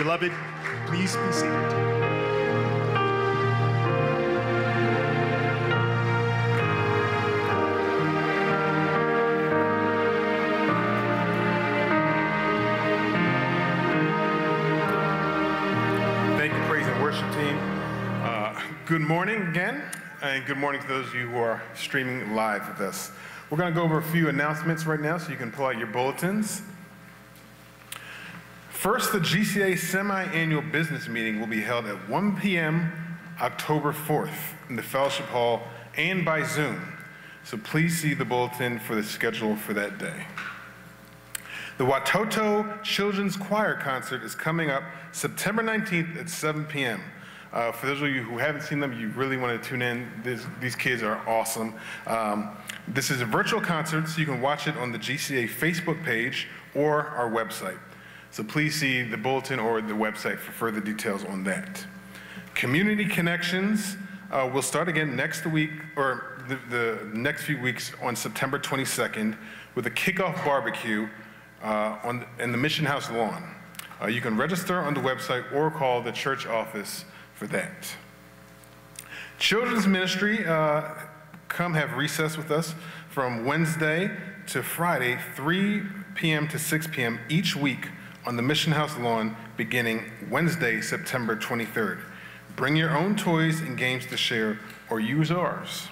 Beloved, please be seated. Thank you, praise and worship team. Uh, good morning again, and good morning to those of you who are streaming live with us. We're going to go over a few announcements right now so you can pull out your bulletins. First, the GCA semi-annual business meeting will be held at 1 p.m. October 4th in the Fellowship Hall and by Zoom. So please see the bulletin for the schedule for that day. The Watoto Children's Choir Concert is coming up September 19th at 7 p.m. Uh, for those of you who haven't seen them, you really want to tune in. This, these kids are awesome. Um, this is a virtual concert, so you can watch it on the GCA Facebook page or our website. So please see the bulletin or the website for further details on that. Community Connections uh, will start again next week, or the, the next few weeks on September 22nd with a kickoff barbecue uh, on, in the Mission House lawn. Uh, you can register on the website or call the church office for that. Children's Ministry, uh, come have recess with us from Wednesday to Friday, 3 p.m. to 6 p.m. each week on the Mission House lawn beginning Wednesday, September 23rd. Bring your own toys and games to share or use ours.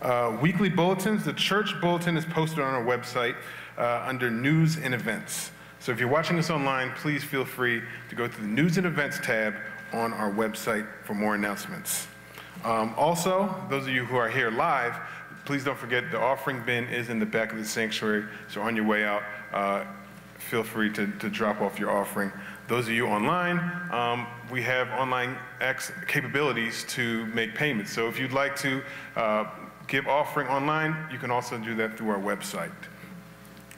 Uh, weekly bulletins, the church bulletin is posted on our website uh, under news and events. So if you're watching us online, please feel free to go to the news and events tab on our website for more announcements. Um, also, those of you who are here live, please don't forget the offering bin is in the back of the sanctuary. So on your way out, uh, feel free to, to drop off your offering. Those of you online, um, we have online capabilities to make payments. So if you'd like to uh, give offering online, you can also do that through our website.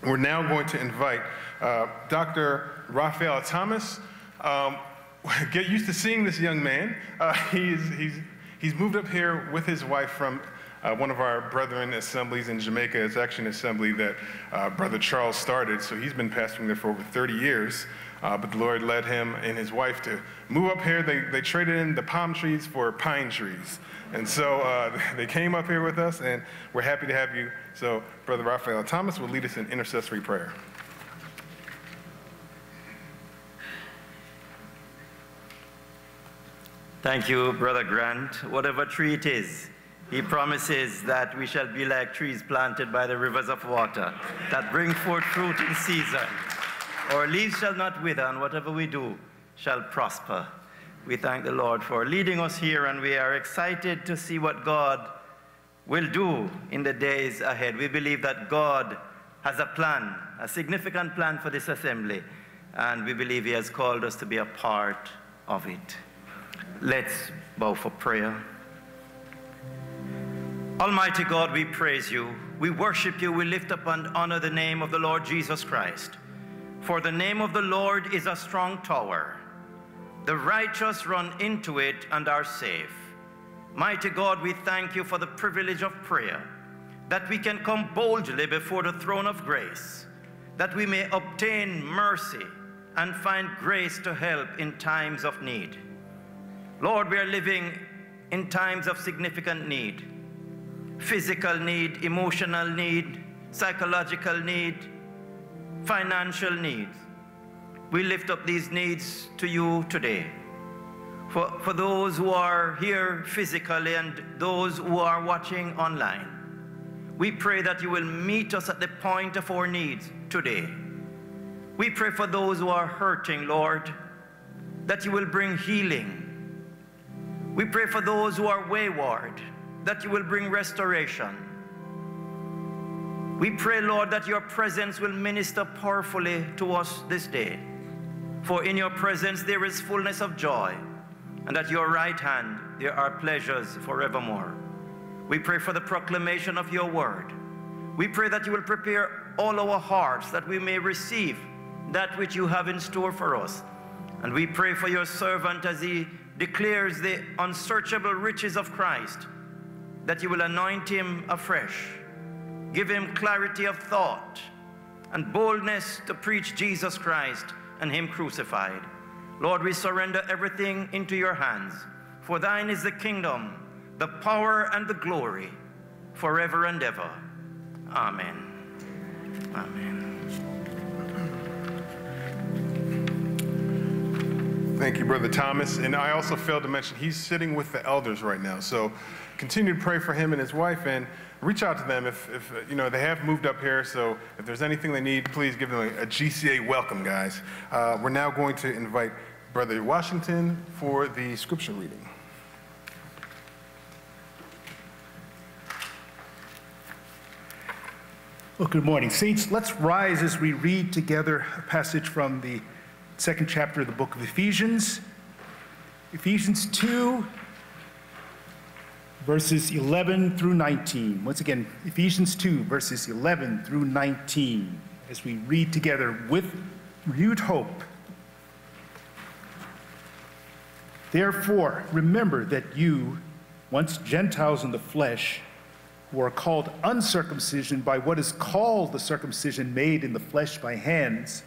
We're now going to invite uh, Dr. Raphael Thomas. Um, get used to seeing this young man. Uh, he's, he's, he's moved up here with his wife from uh, one of our brethren assemblies in Jamaica. is actually an assembly that uh, Brother Charles started, so he's been pastoring there for over 30 years. Uh, but the Lord led him and his wife to move up here. They, they traded in the palm trees for pine trees. And so uh, they came up here with us, and we're happy to have you. So, Brother Raphael Thomas will lead us in intercessory prayer. Thank you, Brother Grant. Whatever tree it is, he promises that we shall be like trees planted by the rivers of water that bring forth fruit in season. Our leaves shall not wither, and whatever we do shall prosper. We thank the Lord for leading us here, and we are excited to see what God will do in the days ahead. We believe that God has a plan, a significant plan for this assembly, and we believe He has called us to be a part of it. Let's bow for prayer. Almighty God, we praise you. We worship you. We lift up and honor the name of the Lord Jesus Christ. For the name of the Lord is a strong tower. The righteous run into it and are safe. Mighty God, we thank you for the privilege of prayer, that we can come boldly before the throne of grace, that we may obtain mercy and find grace to help in times of need. Lord, we are living in times of significant need physical need, emotional need, psychological need, financial needs. We lift up these needs to you today. For, for those who are here physically and those who are watching online, we pray that you will meet us at the point of our needs today. We pray for those who are hurting, Lord, that you will bring healing. We pray for those who are wayward, that you will bring restoration. We pray, Lord, that your presence will minister powerfully to us this day. For in your presence there is fullness of joy, and at your right hand there are pleasures forevermore. We pray for the proclamation of your word. We pray that you will prepare all our hearts that we may receive that which you have in store for us. And we pray for your servant as he declares the unsearchable riches of Christ, that you will anoint him afresh Give him clarity of thought and boldness to preach Jesus Christ and him crucified. Lord, we surrender everything into your hands. For thine is the kingdom, the power, and the glory forever and ever. Amen. Amen. Thank you, Brother Thomas. And I also failed to mention, he's sitting with the elders right now. So continue to pray for him and his wife and reach out to them if, if you know, they have moved up here. So if there's anything they need, please give them a, a GCA welcome, guys. Uh, we're now going to invite Brother Washington for the scripture reading. Well, good morning, Saints. Let's rise as we read together a passage from the second chapter of the book of Ephesians. Ephesians 2, verses 11 through 19. Once again, Ephesians 2, verses 11 through 19, as we read together with renewed hope. Therefore, remember that you, once Gentiles in the flesh, who are called uncircumcision by what is called the circumcision made in the flesh by hands,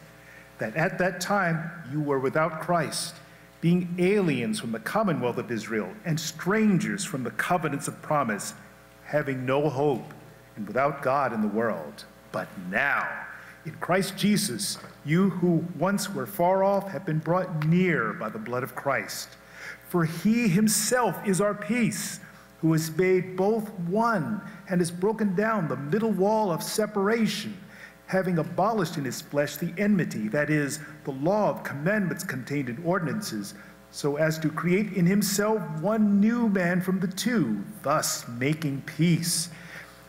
that at that time you were without Christ being aliens from the commonwealth of Israel and strangers from the covenants of promise, having no hope and without God in the world. But now, in Christ Jesus, you who once were far off have been brought near by the blood of Christ. For he himself is our peace, who has made both one and has broken down the middle wall of separation having abolished in his flesh the enmity, that is, the law of commandments contained in ordinances, so as to create in himself one new man from the two, thus making peace,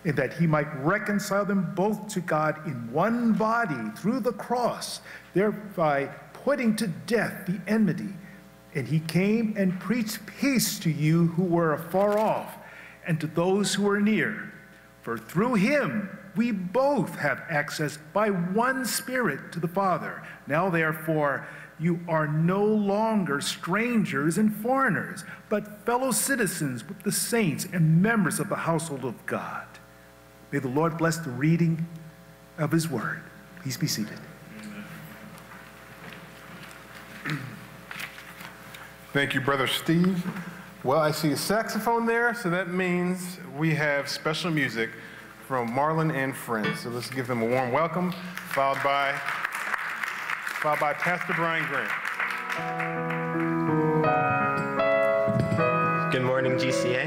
and that he might reconcile them both to God in one body through the cross, thereby putting to death the enmity. And he came and preached peace to you who were afar off and to those who are near. For through him we both have access by one Spirit to the Father. Now, therefore, you are no longer strangers and foreigners, but fellow citizens with the saints and members of the household of God. May the Lord bless the reading of his word. Please be seated. Thank you, Brother Steve. Well, I see a saxophone there, so that means we have special music from Marlon and Friends. So let's give them a warm welcome, followed by, followed by Pastor Brian Grant. Good morning, GCA.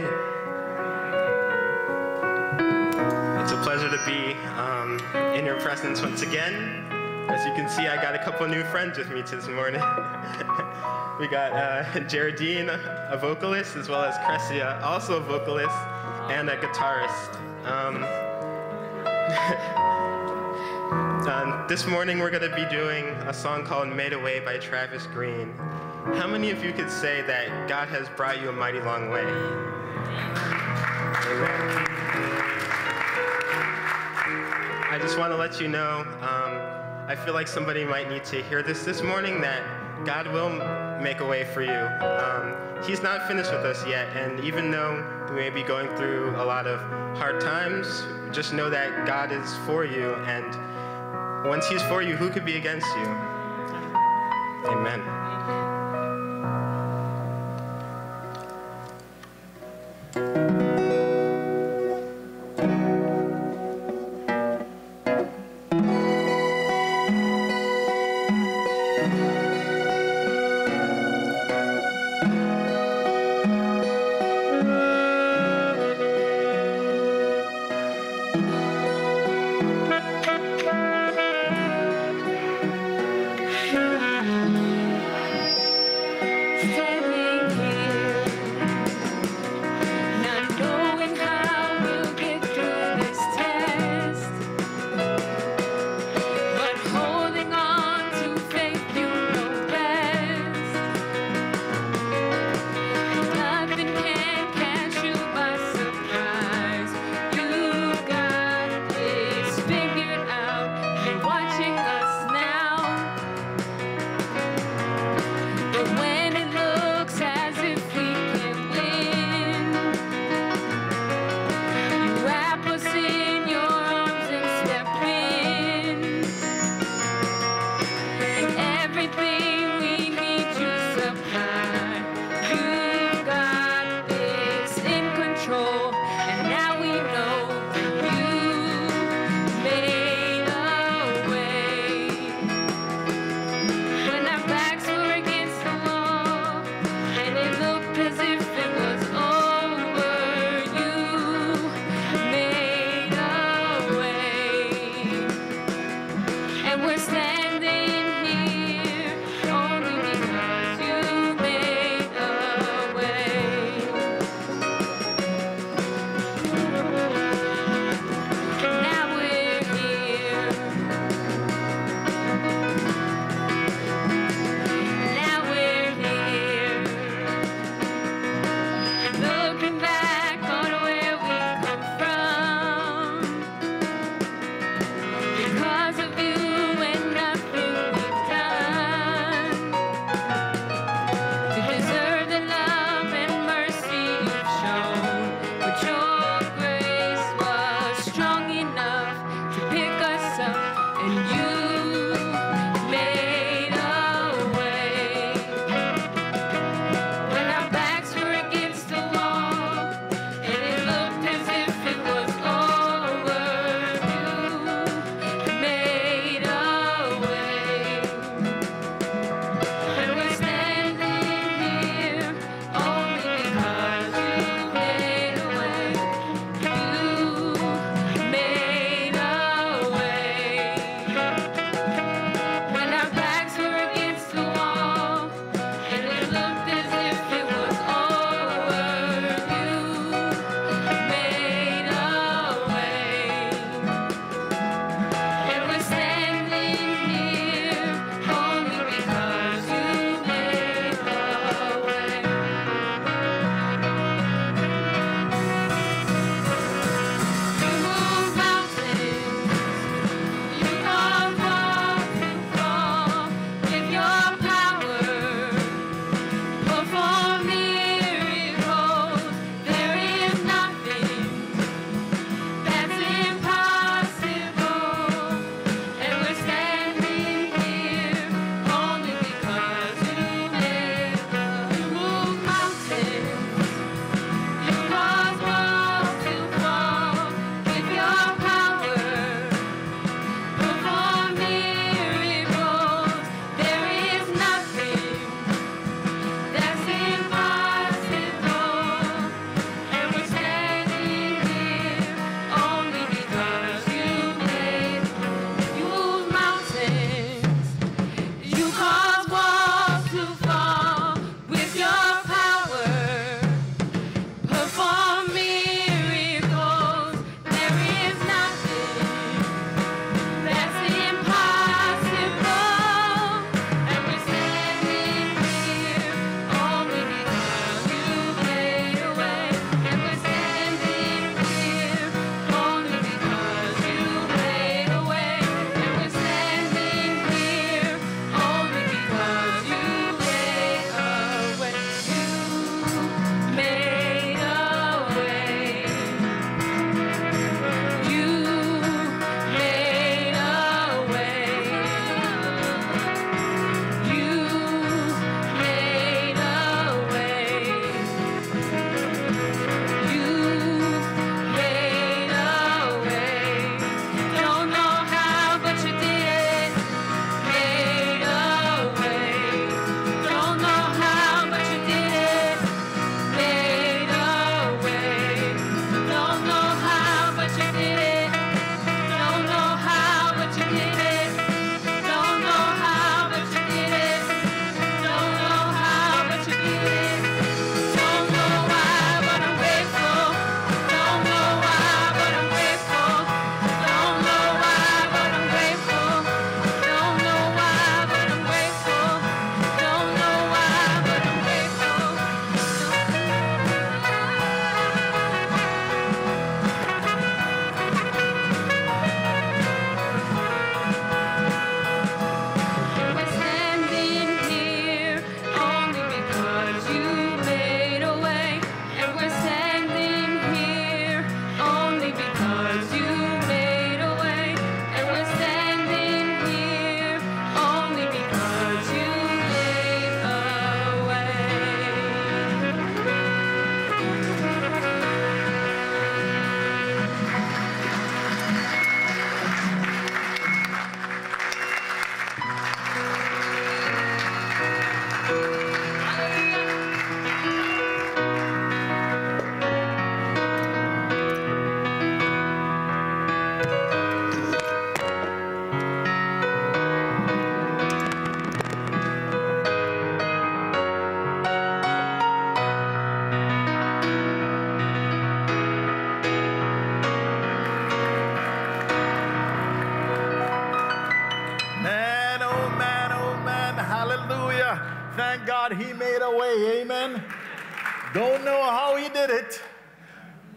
It's a pleasure to be um, in your presence once again. As you can see, I got a couple new friends with me this morning. We got uh, Geraldine, a vocalist, as well as Cressia, also a vocalist and a guitarist. Um, uh, this morning we're going to be doing a song called Made a Way by Travis Greene. How many of you could say that God has brought you a mighty long way? Amen. I just want to let you know, um, I feel like somebody might need to hear this this morning that God will make a way for you. Um, he's not finished with us yet, and even though we may be going through a lot of hard times, just know that God is for you, and once He's for you, who could be against you? Amen.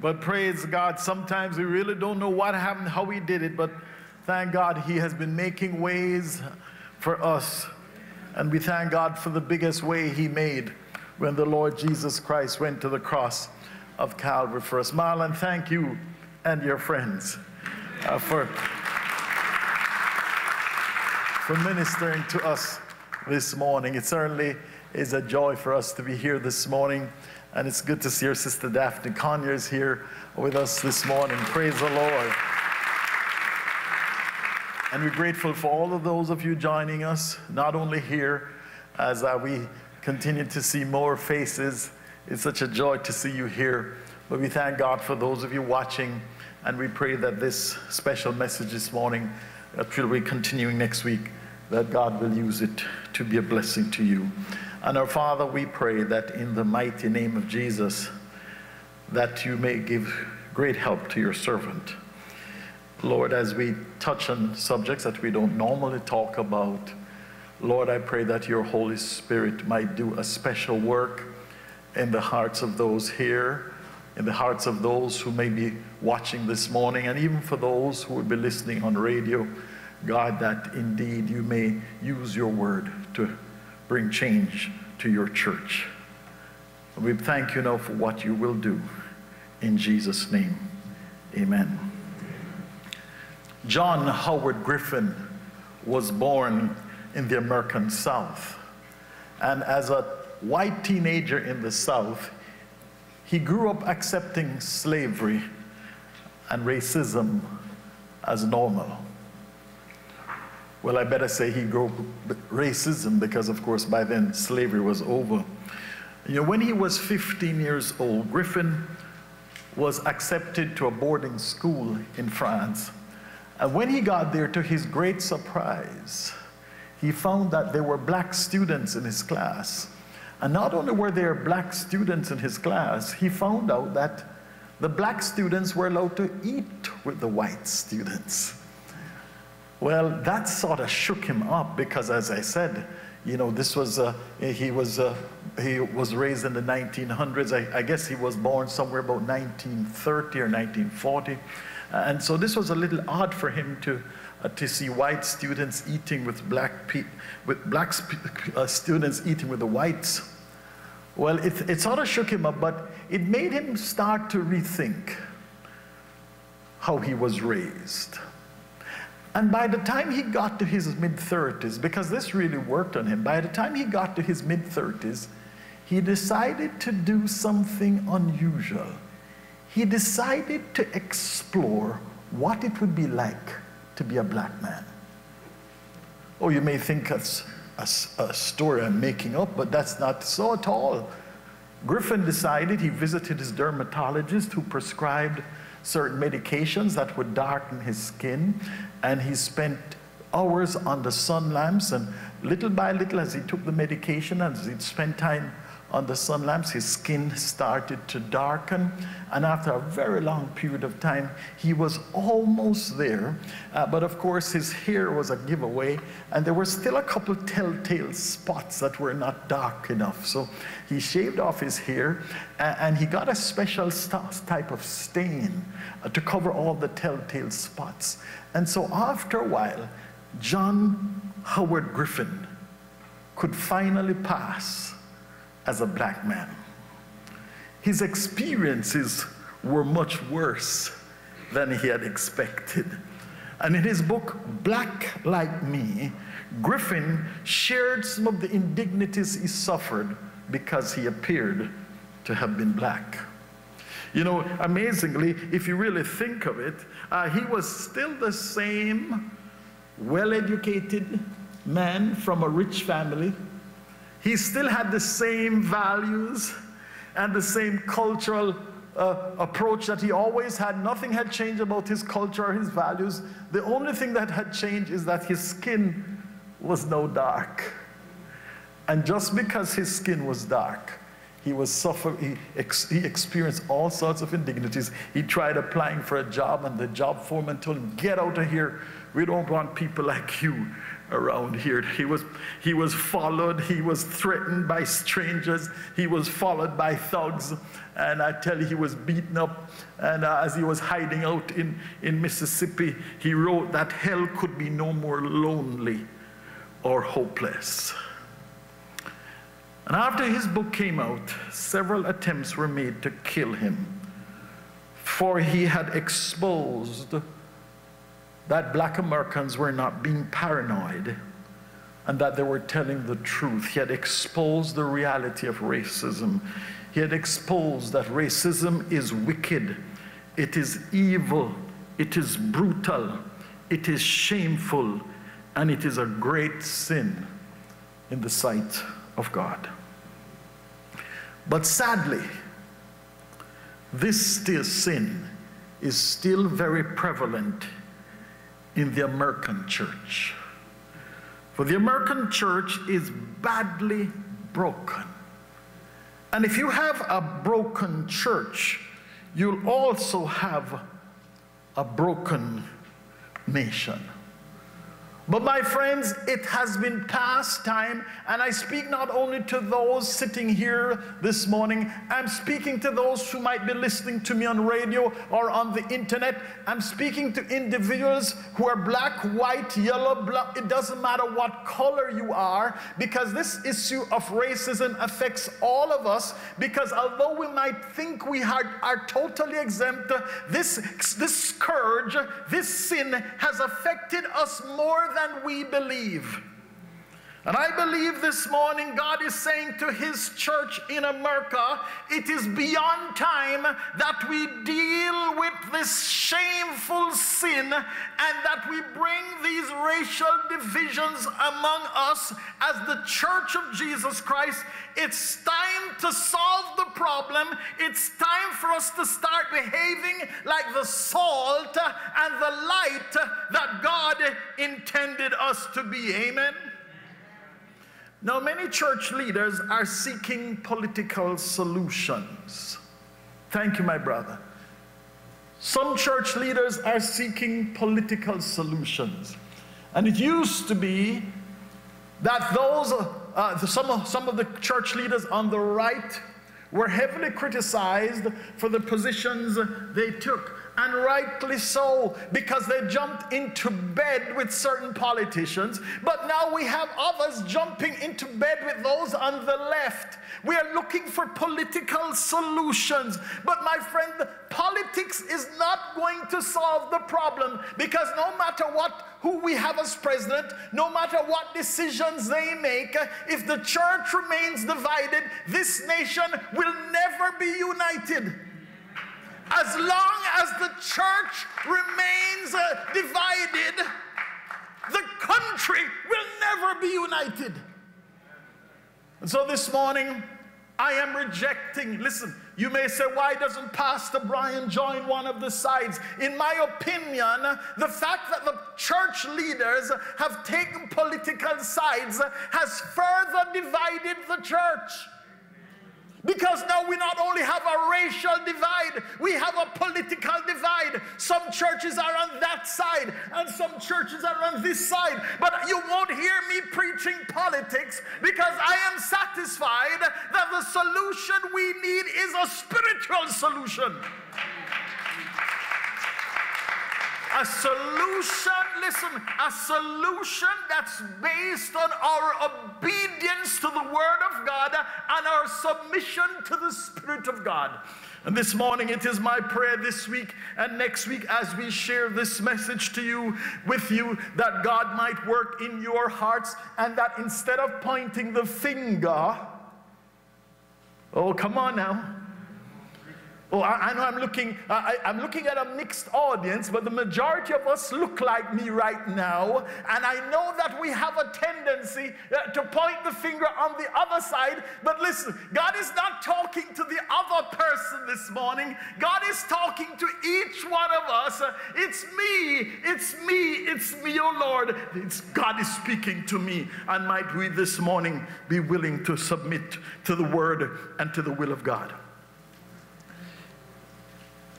But praise God. Sometimes we really don't know what happened, how we did it, but thank God he has been making ways for us. And we thank God for the biggest way he made when the Lord Jesus Christ went to the cross of Calvary for us. Marlon, thank you and your friends uh, for, for ministering to us this morning. It certainly is a joy for us to be here this morning. And it's good to see our sister Daphne Conyers here with us this morning. Praise the Lord. And we're grateful for all of those of you joining us, not only here as uh, we continue to see more faces. It's such a joy to see you here. But we thank God for those of you watching, and we pray that this special message this morning, that will be continuing next week, that God will use it to be a blessing to you. And our Father, we pray that in the mighty name of Jesus, that you may give great help to your servant. Lord, as we touch on subjects that we don't normally talk about, Lord, I pray that your Holy Spirit might do a special work in the hearts of those here, in the hearts of those who may be watching this morning, and even for those who would be listening on radio. God, that indeed you may use your word to bring change to your church. We thank you now for what you will do. In Jesus' name, amen. John Howard Griffin was born in the American South. And as a white teenager in the South, he grew up accepting slavery and racism as normal. Well, I better say he grew racism because, of course, by then slavery was over. You know, when he was 15 years old, Griffin was accepted to a boarding school in France. And when he got there, to his great surprise, he found that there were black students in his class. And not only were there black students in his class, he found out that the black students were allowed to eat with the white students. Well, that sort of shook him up because, as I said, you know, this was, uh, he, was, uh, he was raised in the 1900s. I, I, guess he was born somewhere about 1930 or 1940. And so this was a little odd for him to, uh, to see white students eating with black, with black uh, students eating with the whites. Well, it, it sort of shook him up, but it made him start to rethink how he was raised. And by the time he got to his mid 30s, because this really worked on him, by the time he got to his mid 30s, he decided to do something unusual. He decided to explore what it would be like to be a black man. Oh, you may think that's a, a story I'm making up, but that's not so at all. Griffin decided he visited his dermatologist who prescribed certain medications that would darken his skin and he spent hours under sun lamps and little by little as he took the medication and as he spent time on the sun lamps, his skin started to darken. And after a very long period of time, he was almost there. Uh, but of course, his hair was a giveaway, and there were still a couple telltale spots that were not dark enough. So he shaved off his hair, uh, and he got a special type of stain uh, to cover all the telltale spots. And so after a while, John Howard Griffin could finally pass as a black man. His experiences were much worse than he had expected. And in his book, Black Like Me, Griffin shared some of the indignities he suffered because he appeared to have been black. You know, amazingly, if you really think of it, uh, he was still the same well educated man from a rich family he still had the same values and the same cultural uh, approach that he always had. Nothing had changed about his culture or his values. The only thing that had changed is that his skin was no dark. And just because his skin was dark, he was suffer he, ex he experienced all sorts of indignities. He tried applying for a job and the job foreman told him, get out of here. We don't want people like you around here. He was, he was followed, he was threatened by strangers, he was followed by thugs, and I tell you, he was beaten up. And uh, as he was hiding out in, in Mississippi, he wrote that hell could be no more lonely or hopeless. And after his book came out, several attempts were made to kill him, for he had exposed that black Americans were not being paranoid and that they were telling the truth. He had exposed the reality of racism. He had exposed that racism is wicked, it is evil, it is brutal, it is shameful, and it is a great sin in the sight of God. But sadly, this still sin is still very prevalent in the American church. For the American church is badly broken. And if you have a broken church, you'll also have a broken nation. But my friends, it has been past time, and I speak not only to those sitting here this morning, I'm speaking to those who might be listening to me on radio or on the internet. I'm speaking to individuals who are black, white, yellow, black. It doesn't matter what color you are, because this issue of racism affects all of us. Because although we might think we are, are totally exempt, this, this scourge, this sin has affected us more than we believe. And I believe this morning God is saying to His church in America, it is beyond time that we deal with this shameful sin and that we bring these racial divisions among us as the church of Jesus Christ. It's time to solve the problem. It's time for us to start behaving like the salt and the light that God intended us to be. Amen. Now, many church leaders are seeking political solutions. Thank you, my brother. Some church leaders are seeking political solutions. And it used to be that those, uh, some, of, some of the church leaders on the right were heavily criticized for the positions they took and rightly so, because they jumped into bed with certain politicians. But now we have others jumping into bed with those on the left. We are looking for political solutions. But my friend, politics is not going to solve the problem because no matter what who we have as president, no matter what decisions they make, if the church remains divided, this nation will never be united. As long as the church remains uh, divided, the country will never be united. And so this morning, I am rejecting. Listen, you may say, why doesn't Pastor Brian join one of the sides? In my opinion, the fact that the church leaders have taken political sides has further divided the church. Because now we not only have a racial divide, we have a political divide. Some churches are on that side and some churches are on this side. But you won't hear me preaching politics because I am satisfied that the solution we need is a spiritual solution. A solution, listen, a solution that's based on our obedience to the Word of God and our submission to the Spirit of God. And this morning, it is my prayer this week and next week as we share this message to you, with you, that God might work in your hearts and that instead of pointing the finger, oh, come on now Oh, I, I know I'm looking, I, I'm looking at a mixed audience, but the majority of us look like me right now. And I know that we have a tendency uh, to point the finger on the other side. But listen, God is not talking to the other person this morning. God is talking to each one of us. Uh, it's me, it's me, it's me, oh Lord. It's God is speaking to me. And might we this morning be willing to submit to the word and to the will of God?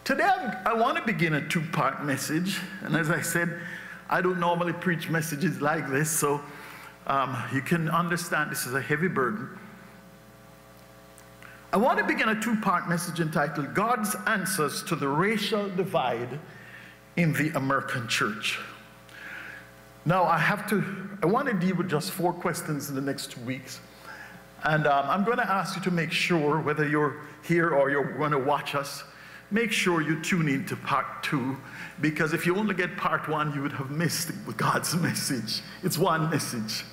Today, I want to begin a two part message. And as I said, I don't normally preach messages like this, so um, you can understand this is a heavy burden. I want to begin a two part message entitled God's Answers to the Racial Divide in the American Church. Now, I have to, I want to deal with just four questions in the next two weeks. And um, I'm going to ask you to make sure, whether you're here or you're going to watch us, make sure you tune in to part two, because if you only get part one, you would have missed God's message. It's one message.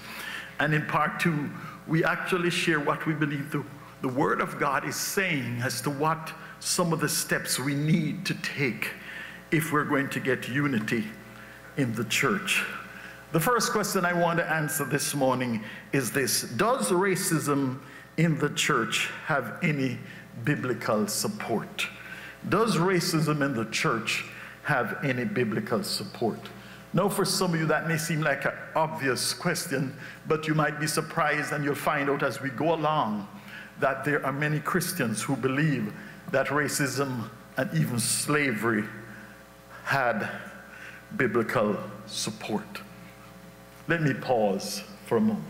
And in part two, we actually share what we believe the the Word of God is saying as to what some of the steps we need to take if we're going to get unity in the church. The first question I want to answer this morning is this Does racism in the church have any biblical support? Does racism in the church have any biblical support? Now, for some of you, that may seem like an obvious question, but you might be surprised and you'll find out as we go along that there are many Christians who believe that racism and even slavery had biblical support. Let me pause for a moment.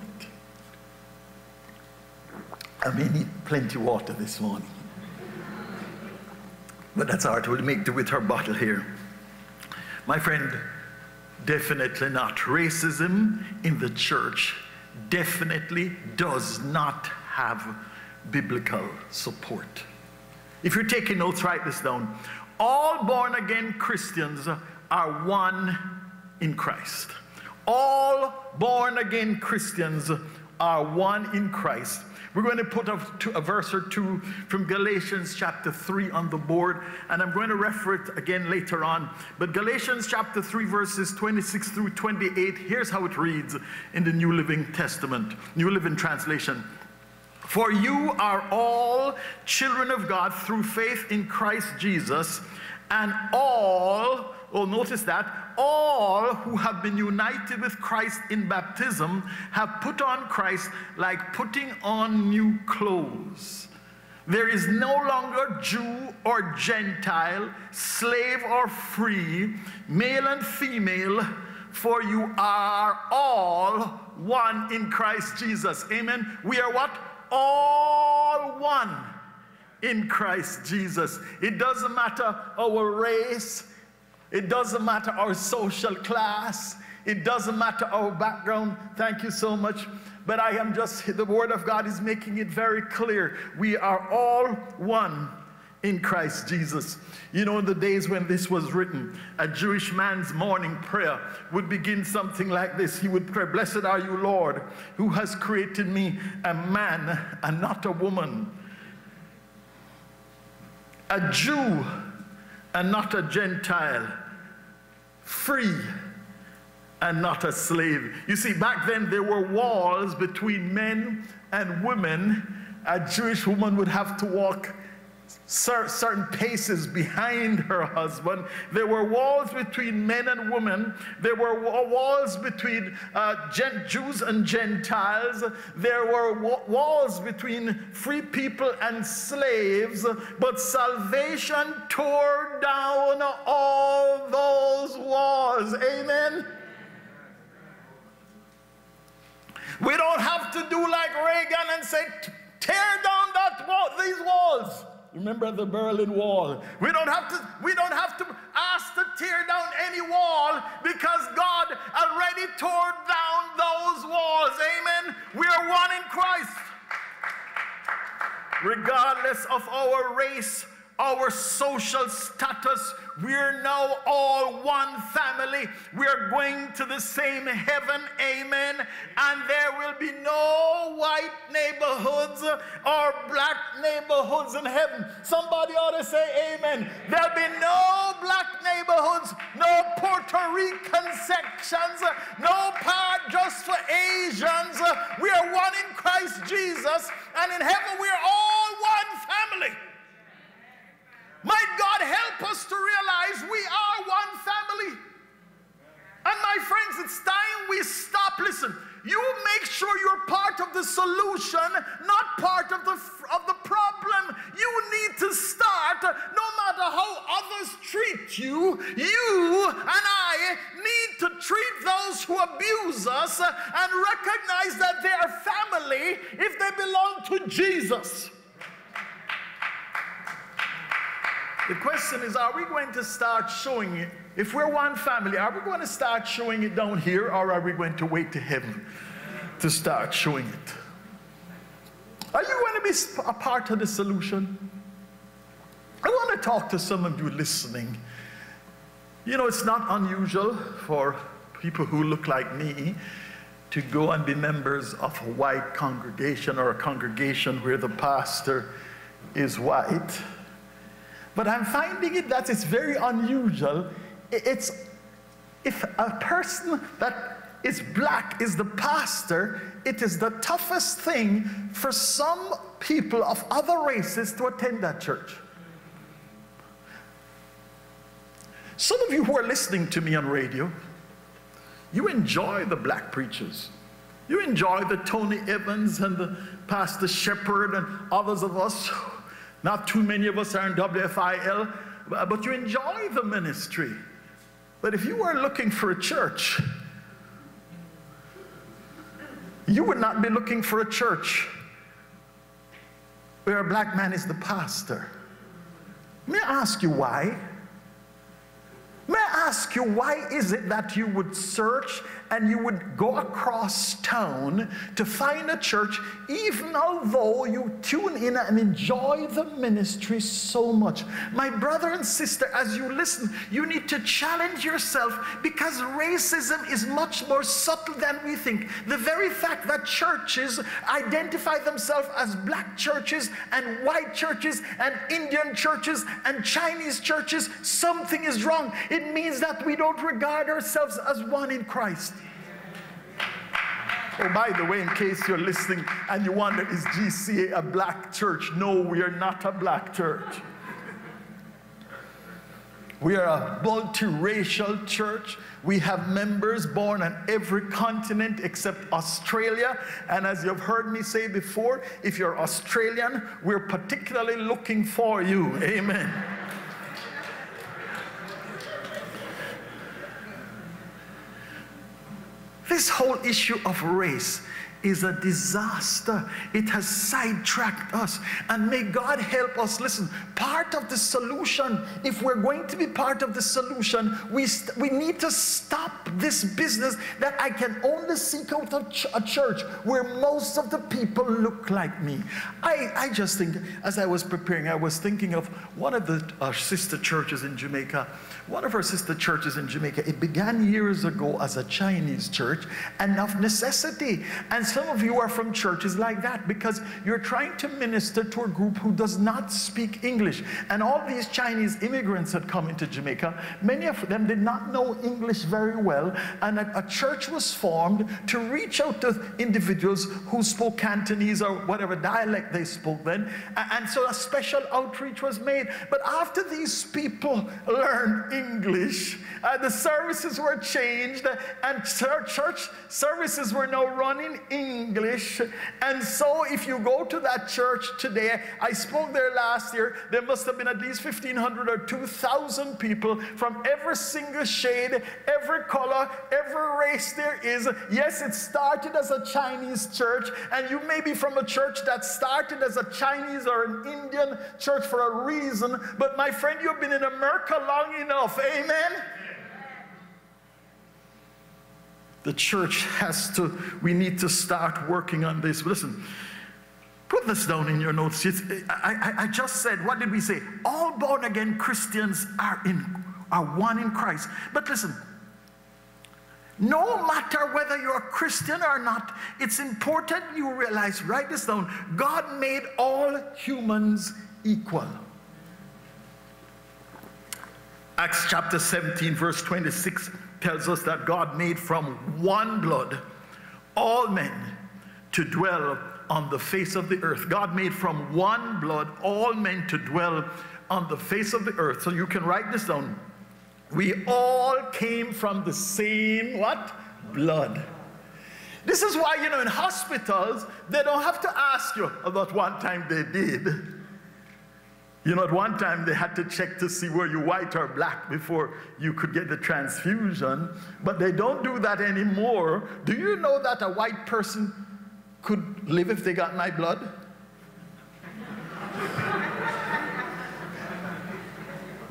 I may need plenty of water this morning. But that's art. We'll make do with her bottle here. My friend, definitely not. Racism in the church definitely does not have biblical support. If you're taking notes, write this down. All born again Christians are one in Christ. All born again Christians are one in Christ. We're going to put a, a, verse or two from Galatians chapter 3 on the board, and I'm going to refer it again later on. But Galatians chapter 3, verses 26 through 28, here's how it reads in the New Living Testament, New Living Translation. For you are all children of God through faith in Christ Jesus, and all, oh, notice that, all who have been united with Christ in baptism have put on Christ like putting on new clothes. There is no longer Jew or Gentile, slave or free, male and female, for you are all one in Christ Jesus. Amen. We are what? all one in Christ Jesus. It doesn't matter our race, it doesn't matter our social class, it doesn't matter our background. Thank you so much. But I am just, the Word of God is making it very clear. We are all one in Christ Jesus. You know, in the days when this was written, a Jewish man's morning prayer would begin something like this. He would pray, Blessed are you, Lord, who has created me a man and not a woman, a Jew and not a Gentile, free and not a slave. You see, back then there were walls between men and women. A Jewish woman would have to walk certain paces behind her husband. There were walls between men and women. There were walls between uh, Jews and Gentiles. There were walls between free people and slaves. But salvation tore down all those walls. Amen. We don't have to do like Reagan and say, tear down that wall, these walls. Remember the Berlin Wall. We don't have to, we don't have to ask to tear down any wall because God already tore down those walls. Amen. We are one in Christ. Regardless of our race, our social status, we're now all one family. We're going to the same heaven. Amen. And there will be no white neighborhoods or black neighborhoods in heaven. Somebody ought to say amen. There'll be no black neighborhoods, no Puerto Rican sections, no part just for Asians. We are one in Christ Jesus. And in heaven, we're all one family. Might God help us to realize we are one family. And my friends, it's time we stop. Listen, you make sure you're part of the solution, not part of the, of the problem. You need to start, no matter how others treat you, you and I need to treat those who abuse us and recognize that they are family if they belong to Jesus. The question is are we going to start showing it? If we're one family, are we going to start showing it down here or are we going to wait to heaven to start showing it? Are you going to be a part of the solution? I want to talk to some of you listening. You know, it's not unusual for people who look like me to go and be members of a white congregation or a congregation where the pastor is white. But I'm finding it that it's very unusual. It's if a person that is black is the pastor, it is the toughest thing for some people of other races to attend that church. Some of you who are listening to me on radio, you enjoy the black preachers. You enjoy the Tony Evans and the Pastor Shepherd and others of us not too many of us are in WFIL, but you enjoy the ministry. But if you were looking for a church, you would not be looking for a church where a black man is the pastor. May I ask you why? May I ask you, why is it that you would search and you would go across town to find a church, even although you tune in and enjoy the ministry so much. My brother and sister, as you listen, you need to challenge yourself because racism is much more subtle than we think. The very fact that churches identify themselves as black churches and white churches and Indian churches and Chinese churches, something is wrong. It means that we don't regard ourselves as one in Christ. Oh, by the way, in case you're listening and you wonder, is GCA a black church? No, we are not a black church. We are a multiracial church. We have members born on every continent except Australia. And as you've heard me say before, if you're Australian, we're particularly looking for you. Amen. This whole issue of race is a disaster. It has sidetracked us. And may God help us. Listen, part of the solution, if we're going to be part of the solution, we, we need to stop this business that I can only seek out a, ch a church where most of the people look like me. I, I just think, as I was preparing, I was thinking of one of the uh, sister churches in Jamaica one of our sister churches in Jamaica, it began years ago as a Chinese church and of necessity. And some of you are from churches like that because you're trying to minister to a group who does not speak English. And all these Chinese immigrants had come into Jamaica. Many of them did not know English very well. And a, a church was formed to reach out to individuals who spoke Cantonese or whatever dialect they spoke then. And so a special outreach was made. But after these people learned English. Uh, the services were changed, and church services were now run in English. And so, if you go to that church today, I spoke there last year, there must have been at least 1,500 or 2,000 people from every single shade, every color, every race there is. Yes, it started as a Chinese church, and you may be from a church that started as a Chinese or an Indian church for a reason, but my friend, you've been in America long enough Amen? The church has to, we need to start working on this. Listen, put this down in your notes. I, I, I just said, what did we say? All born again Christians are, in, are one in Christ. But listen, no matter whether you're a Christian or not, it's important you realize, write this down, God made all humans equal. Acts chapter 17, verse 26 tells us that God made from one blood all men to dwell on the face of the earth. God made from one blood all men to dwell on the face of the earth. So you can write this down. We all came from the same what? Blood. This is why, you know, in hospitals, they don't have to ask you about one time they did. You know, at one time they had to check to see were you white or black before you could get the transfusion, but they don't do that anymore. Do you know that a white person could live if they got my blood?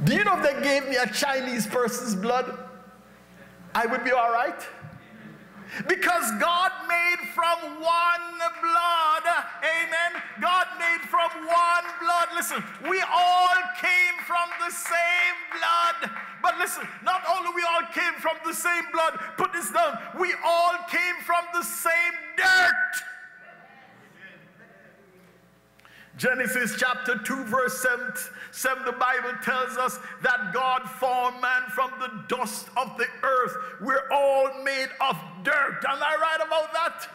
do you know if they gave me a Chinese person's blood, I would be all right? Because God made from one blood. Amen. God made from one blood. Listen, we all came from the same blood. But listen, not only we all came from the same blood, put this down, we all came from the same dirt. Genesis chapter 2, verse 7, 7, the Bible tells us that God formed man from the dust of the earth. We're all made of dirt. Am I right about that?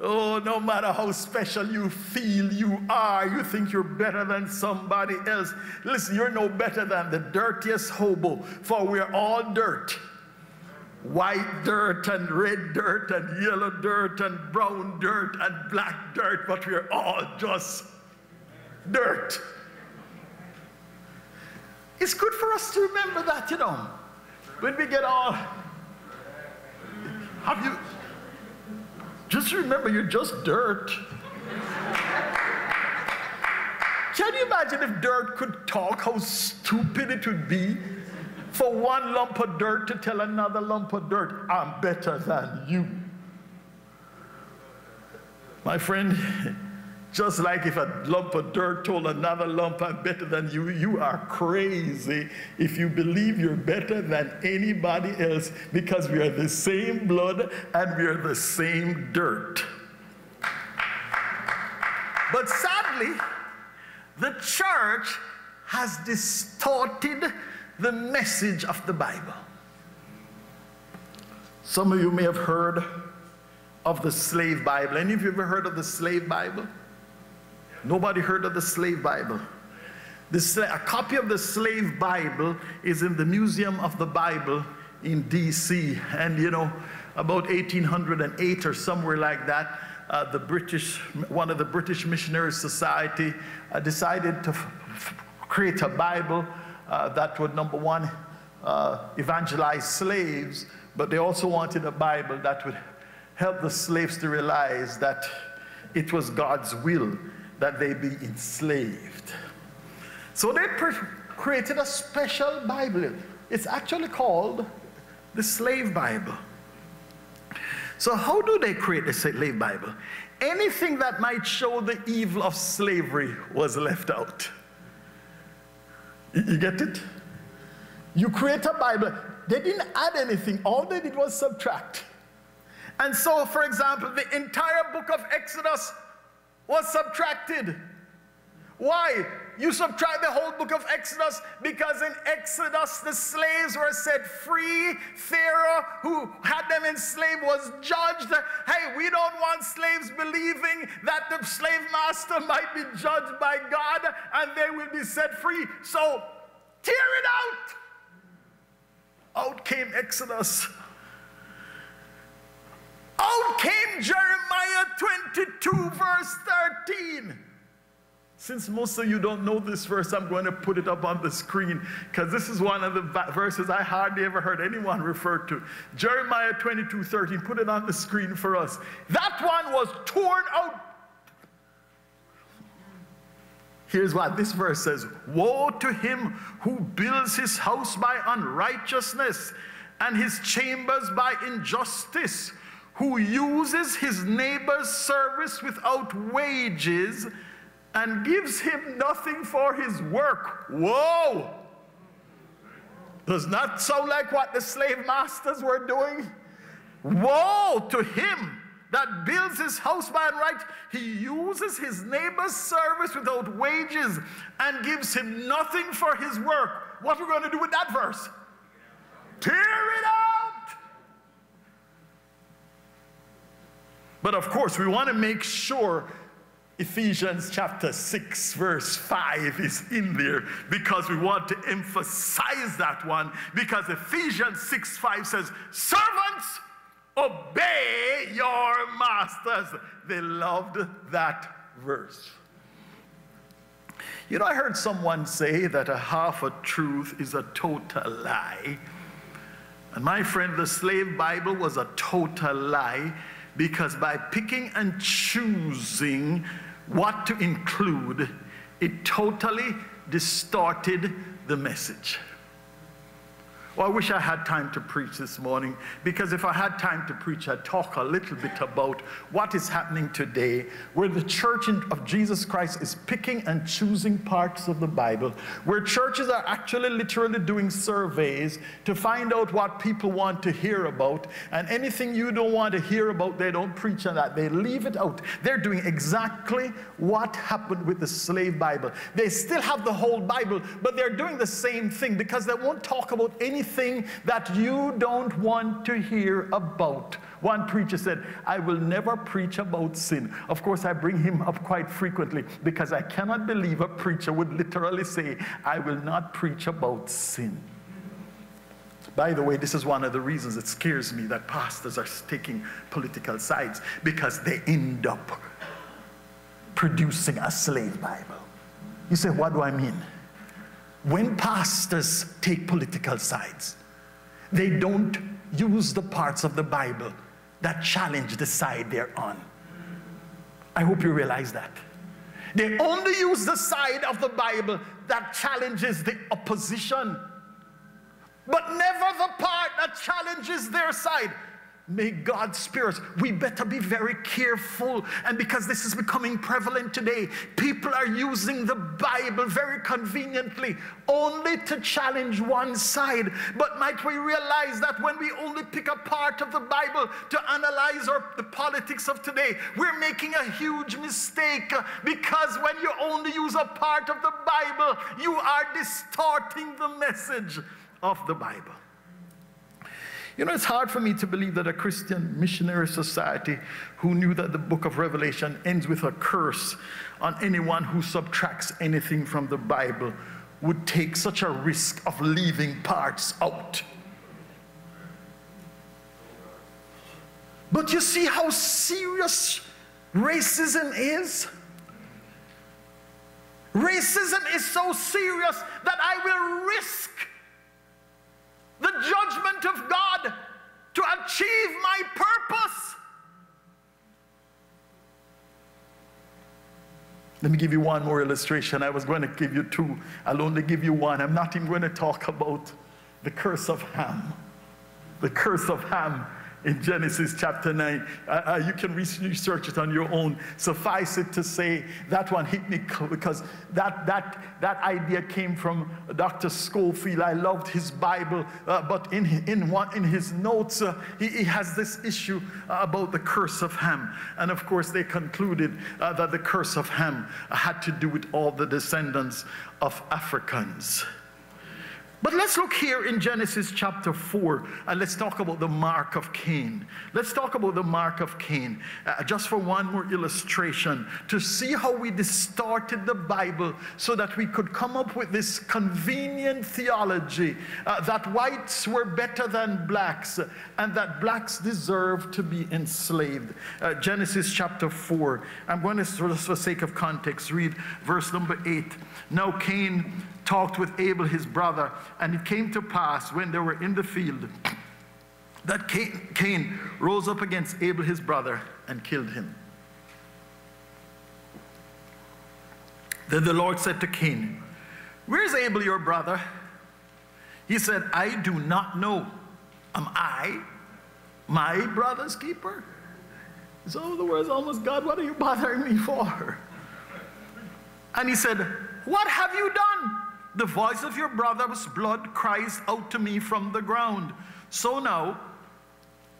Oh, no matter how special you feel you are, you think you're better than somebody else. Listen, you're no better than the dirtiest hobo, for we're all dirt white dirt and red dirt and yellow dirt and brown dirt and black dirt, but we're all just dirt. It's good for us to remember that, you know. When we get all, have you, just remember you're just dirt. Can you imagine if dirt could talk, how stupid it would be? For one lump of dirt to tell another lump of dirt, I'm better than you. My friend, just like if a lump of dirt told another lump, I'm better than you, you are crazy if you believe you're better than anybody else because we are the same blood and we are the same dirt. But sadly, the church has distorted the message of the Bible. Some of you may have heard of the slave Bible. Any of you ever heard of the slave Bible? Nobody heard of the slave Bible. The, a copy of the slave Bible is in the Museum of the Bible in DC. And you know, about 1808 or somewhere like that, uh, the British, one of the British Missionary Society uh, decided to create a Bible uh, that would, number one, uh, evangelize slaves, but they also wanted a Bible that would help the slaves to realize that it was God's will that they be enslaved. So they created a special Bible. It's actually called the Slave Bible. So, how do they create the Slave Bible? Anything that might show the evil of slavery was left out. You get it? You create a Bible. They didn't add anything. All they did was subtract. And so, for example, the entire book of Exodus was subtracted. Why? You subtract the whole book of Exodus because in Exodus the slaves were set free. Pharaoh, who had them enslaved, was judged. Hey, we don't want slaves believing that the slave master might be judged by God and they will be set free. So tear it out. Out came Exodus. Out came Jeremiah 22, verse 13. Since most of you don't know this verse, I'm going to put it up on the screen because this is one of the verses I hardly ever heard anyone refer to. Jeremiah 22 13. Put it on the screen for us. That one was torn out. Here's what this verse says Woe to him who builds his house by unrighteousness and his chambers by injustice, who uses his neighbor's service without wages and gives him nothing for his work. Whoa! Does not sound like what the slave masters were doing? Woe to him that builds his house by and right. He uses his neighbor's service without wages and gives him nothing for his work. What are we going to do with that verse? Tear it out! But of course, we want to make sure Ephesians chapter 6, verse 5 is in there because we want to emphasize that one. Because Ephesians 6 5 says, Servants, obey your masters. They loved that verse. You know, I heard someone say that a half a truth is a total lie. And my friend, the slave Bible was a total lie because by picking and choosing what to include, it totally distorted the message. Well, I wish I had time to preach this morning because if I had time to preach, I'd talk a little bit about what is happening today where the church of Jesus Christ is picking and choosing parts of the Bible, where churches are actually literally doing surveys to find out what people want to hear about. And anything you don't want to hear about, they don't preach on that. They leave it out. They're doing exactly what happened with the slave Bible. They still have the whole Bible, but they're doing the same thing because they won't talk about anything anything that you don't want to hear about. One preacher said, I will never preach about sin. Of course, I bring him up quite frequently because I cannot believe a preacher would literally say, I will not preach about sin. By the way, this is one of the reasons it scares me that pastors are taking political sides because they end up producing a slave Bible. You say, what do I mean? When pastors take political sides, they don't use the parts of the Bible that challenge the side they're on. I hope you realize that. They only use the side of the Bible that challenges the opposition, but never the part that challenges their side. May God spare us. We better be very careful. And because this is becoming prevalent today, people are using the Bible very conveniently only to challenge one side. But might we realize that when we only pick a part of the Bible to analyze our, the politics of today, we're making a huge mistake because when you only use a part of the Bible, you are distorting the message of the Bible. You know, it's hard for me to believe that a Christian missionary society who knew that the book of Revelation ends with a curse on anyone who subtracts anything from the Bible would take such a risk of leaving parts out. But you see how serious racism is? Racism is so serious that I will risk the judgment of God to achieve my purpose. Let me give you one more illustration. I was going to give you two. I'll only give you one. I'm not even going to talk about the curse of Ham. The curse of Ham in Genesis chapter 9. Uh, uh, you can research it on your own. Suffice it to say, that one hit me because that, that, that idea came from Dr. Scofield. I loved his Bible, uh, but in, in, one, in his notes, uh, he, he, has this issue uh, about the curse of Ham. And of course, they concluded uh, that the curse of Ham had to do with all the descendants of Africans. But let's look here in Genesis chapter 4 and let's talk about the mark of Cain. Let's talk about the mark of Cain uh, just for one more illustration to see how we distorted the Bible so that we could come up with this convenient theology uh, that whites were better than blacks and that blacks deserve to be enslaved. Uh, Genesis chapter 4. I'm going to, just for the sake of context, read verse number 8. Now Cain talked with Abel his brother, and it came to pass when they were in the field that Cain, rose up against Abel his brother and killed him. Then the Lord said to Cain, Where's Abel your brother? He said, I do not know. Am I my brother's keeper? So the words almost, God, what are you bothering me for? And he said, What have you done? The voice of your brother's blood cries out to me from the ground. So now,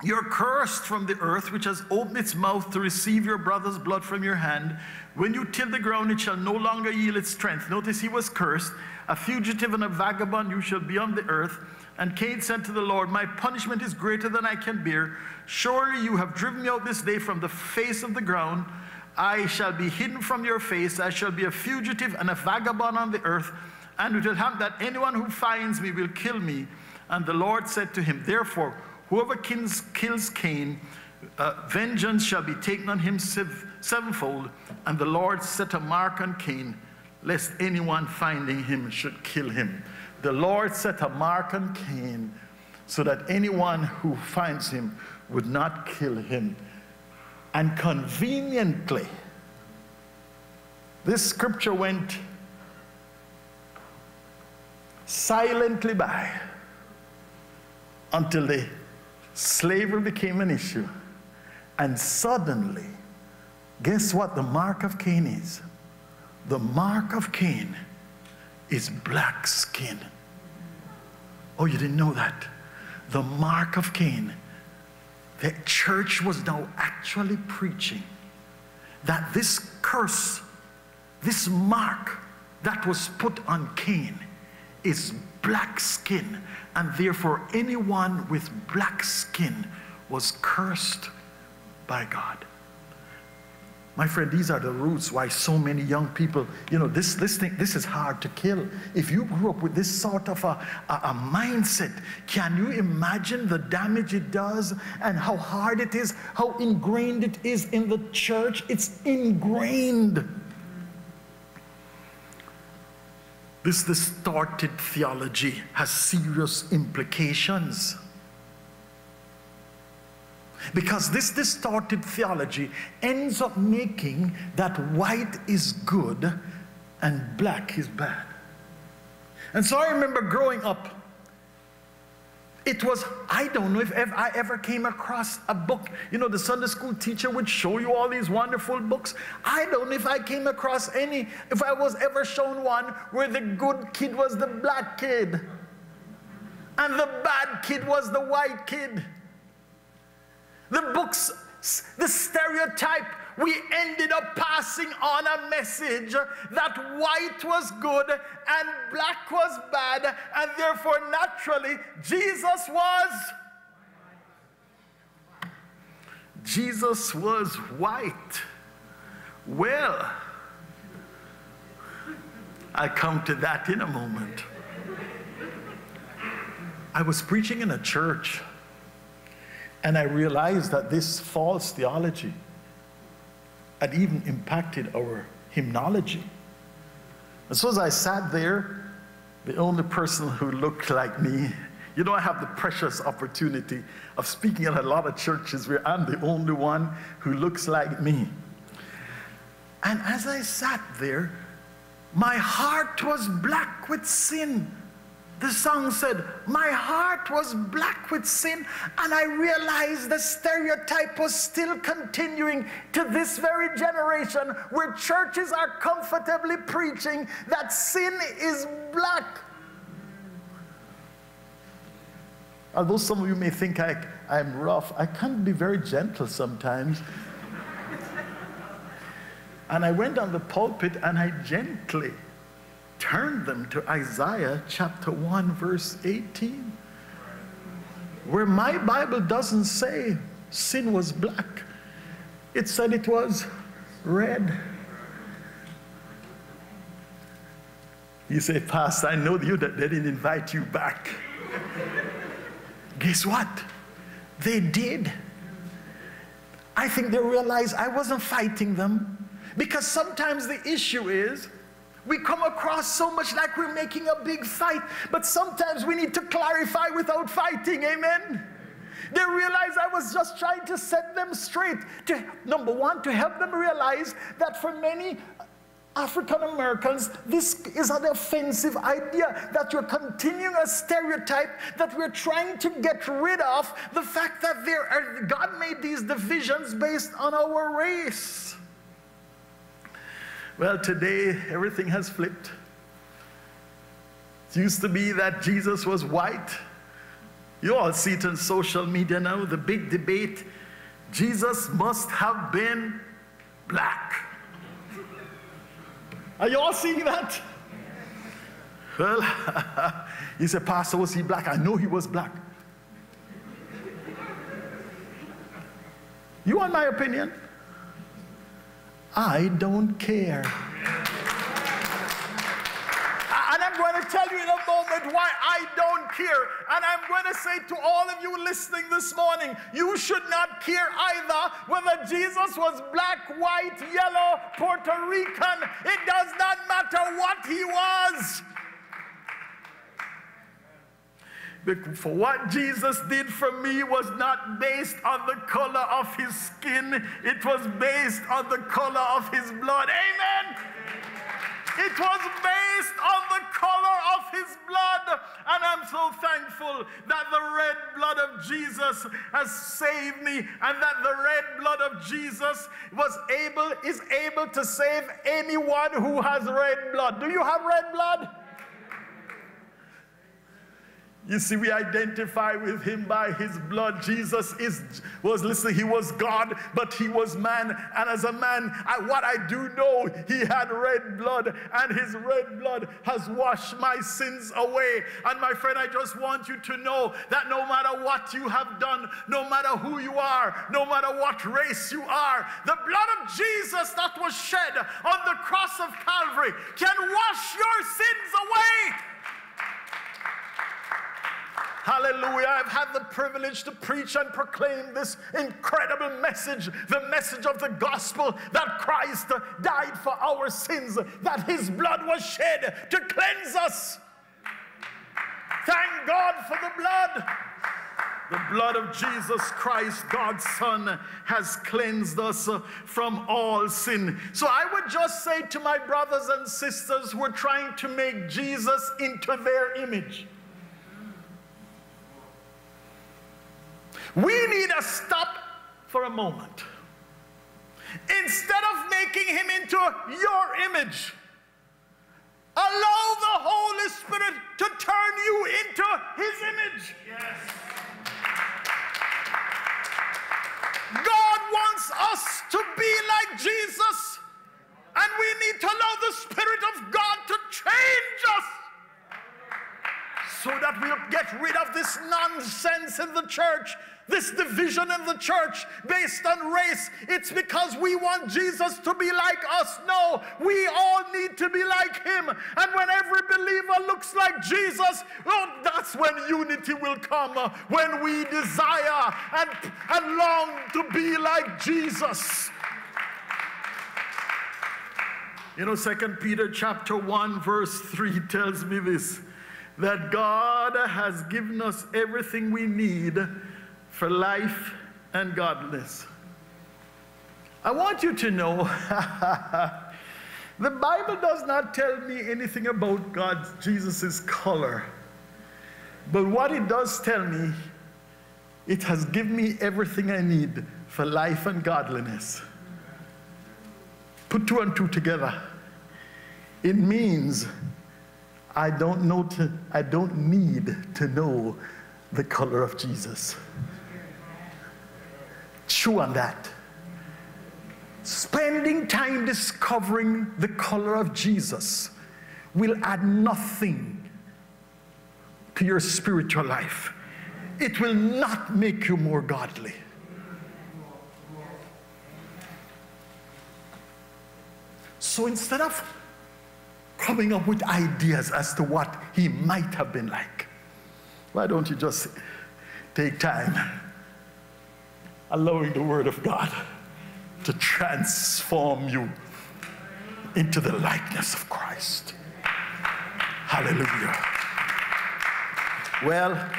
you're cursed from the earth, which has opened its mouth to receive your brother's blood from your hand. When you till the ground, it shall no longer yield its strength. Notice he was cursed. A fugitive and a vagabond you shall be on the earth. And Cain said to the Lord, My punishment is greater than I can bear. Surely you have driven me out this day from the face of the ground. I shall be hidden from your face. I shall be a fugitive and a vagabond on the earth. And it will happen that anyone who finds me will kill me. And the Lord said to him, Therefore, whoever kills, kills Cain, uh, vengeance shall be taken on him sevenfold. And the Lord set a mark on Cain, lest anyone finding him should kill him. The Lord set a mark on Cain so that anyone who finds him would not kill him. And conveniently, this scripture went silently by until the slavery became an issue. And suddenly, guess what the mark of Cain is? The mark of Cain is black skin. Oh, you didn't know that? The mark of Cain. The church was now actually preaching that this curse, this mark that was put on Cain is black skin, and therefore anyone with black skin was cursed by God. My friend, these are the roots why so many young people, you know, this, this thing, this is hard to kill. If you grew up with this sort of a, a, a mindset, can you imagine the damage it does and how hard it is, how ingrained it is in the church? It's ingrained. This distorted theology has serious implications. Because this distorted theology ends up making that white is good and black is bad. And so I remember growing up, it was, I don't know if ever, I ever came across a book. You know, the Sunday school teacher would show you all these wonderful books. I don't know if I came across any, if I was ever shown one where the good kid was the black kid and the bad kid was the white kid. The books, the stereotype, we ended up passing on a message that white was good and black was bad, and therefore, naturally, Jesus was. Jesus was white. Well, I come to that in a moment. I was preaching in a church and I realized that this false theology had even impacted our hymnology. And so as I sat there, the only person who looked like me, you know, I have the precious opportunity of speaking at a lot of churches where I'm the only one who looks like me. And as I sat there, my heart was black with sin. The song said, My heart was black with sin, and I realized the stereotype was still continuing to this very generation where churches are comfortably preaching that sin is black. Although some of you may think I, I'm rough, I can be very gentle sometimes. and I went on the pulpit and I gently turn them to Isaiah chapter 1, verse 18, where my Bible doesn't say sin was black, it said it was red. You say, Pastor, I know you that they didn't invite you back. Guess what? They did. I think they realized I wasn't fighting them because sometimes the issue is we come across so much like we're making a big fight, but sometimes we need to clarify without fighting. Amen. They realized I was just trying to set them straight. To, number one, to help them realize that for many African Americans, this is an offensive idea that you're continuing a stereotype that we're trying to get rid of the fact that there are, God made these divisions based on our race. Well, today everything has flipped. It used to be that Jesus was white. You all see it on social media now, the big debate. Jesus must have been black. Are you all seeing that? Well, you say, Pastor, was he black? I know he was black. You want my opinion? I don't care. And I'm going to tell you in a moment why I don't care. And I'm going to say to all of you listening this morning, you should not care either whether Jesus was black, white, yellow, Puerto Rican. It does not matter what he was. For what Jesus did for me was not based on the color of his skin, it was based on the color of his blood. Amen. It was based on the color of his blood. And I'm so thankful that the red blood of Jesus has saved me and that the red blood of Jesus was able, is able to save anyone who has red blood. Do you have red blood? You see, we identify with him by his blood. Jesus is was listen, he was God, but he was man. And as a man, I, what I do know, he had red blood, and his red blood has washed my sins away. And my friend, I just want you to know that no matter what you have done, no matter who you are, no matter what race you are, the blood of Jesus that was shed on the cross of Calvary can wash your sins away. Hallelujah. I've had the privilege to preach and proclaim this incredible message the message of the gospel that Christ died for our sins, that his blood was shed to cleanse us. Thank God for the blood. The blood of Jesus Christ, God's Son, has cleansed us from all sin. So I would just say to my brothers and sisters who are trying to make Jesus into their image We need to stop for a moment. Instead of making him into your image, allow the Holy Spirit to turn you into his image. Yes. God wants us to be like Jesus, and we need to allow the Spirit of God to change us so that we'll get rid of this nonsense in the church this division in the church based on race. It's because we want Jesus to be like us. No, we all need to be like him. And when every believer looks like Jesus, oh, that's when unity will come. Uh, when we desire and, and long to be like Jesus. You know, Second Peter chapter 1, verse 3 tells me this that God has given us everything we need for life and godliness. I want you to know the Bible does not tell me anything about God, Jesus' color. But what it does tell me, it has given me everything I need for life and godliness. Put two and two together. It means I don't know to, I don't need to know the color of Jesus. Chew on that. Spending time discovering the color of Jesus will add nothing to your spiritual life. It will not make you more godly. So instead of coming up with ideas as to what he might have been like, why don't you just take time allowing the Word of God to transform you into the likeness of Christ. Hallelujah. Well,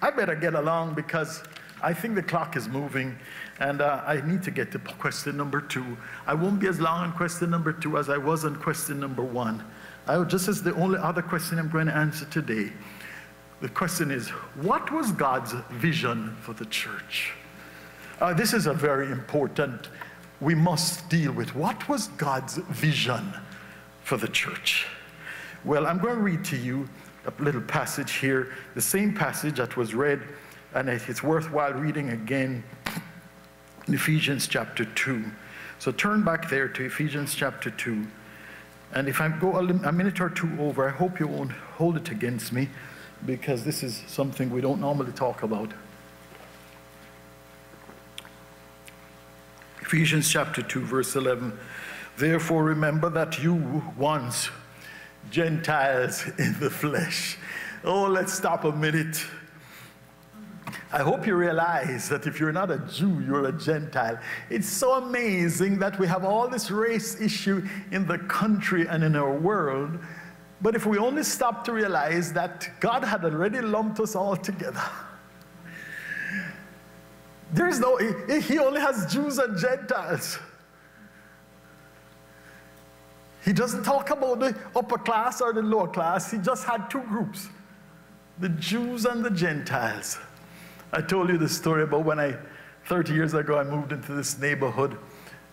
I better get along because I think the clock is moving and uh, I need to get to question number two. I won't be as long on question number two as I was on question number one. I, just as the only other question I'm going to answer today. The question is, what was God's vision for the church? Uh, this is a very important, we must deal with. What was God's vision for the church? Well, I'm going to read to you a little passage here, the same passage that was read, and it's worthwhile reading again in Ephesians chapter 2. So turn back there to Ephesians chapter 2. And if I go a minute or two over, I hope you won't hold it against me because this is something we don't normally talk about. Ephesians chapter 2, verse 11. Therefore, remember that you once, Gentiles in the flesh, Oh, let's stop a minute. I hope you realize that if you're not a Jew, you're a Gentile. It's so amazing that we have all this race issue in the country and in our world. But if we only stop to realize that God had already lumped us all together. There's no, he, he only has Jews and Gentiles. He doesn't talk about the upper class or the lower class. He just had two groups the Jews and the Gentiles. I told you the story about when I, 30 years ago, I moved into this neighborhood.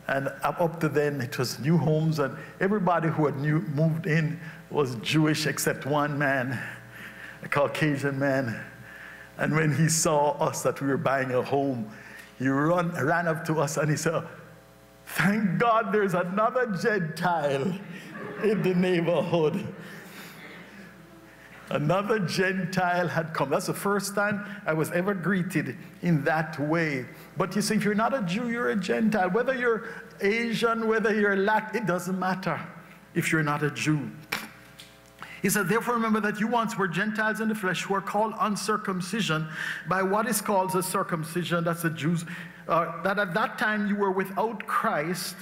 And up to then, it was new homes, and everybody who had new, moved in was Jewish except one man, a Caucasian man. And when he saw us that we were buying a home, he run, ran up to us and he said, Thank God there's another Gentile in the neighborhood. Another Gentile had come. That's the first time I was ever greeted in that way. But you see, if you're not a Jew, you're a Gentile. Whether you're Asian, whether you're Latin, it doesn't matter if you're not a Jew. He said, Therefore, remember that you once were Gentiles in the flesh who called uncircumcision by what is called the circumcision, that's the Jews, uh, that at that time you were without Christ